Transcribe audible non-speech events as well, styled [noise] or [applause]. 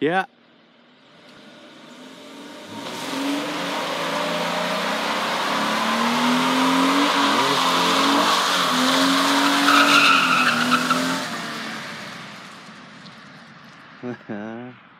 Yeah. [laughs]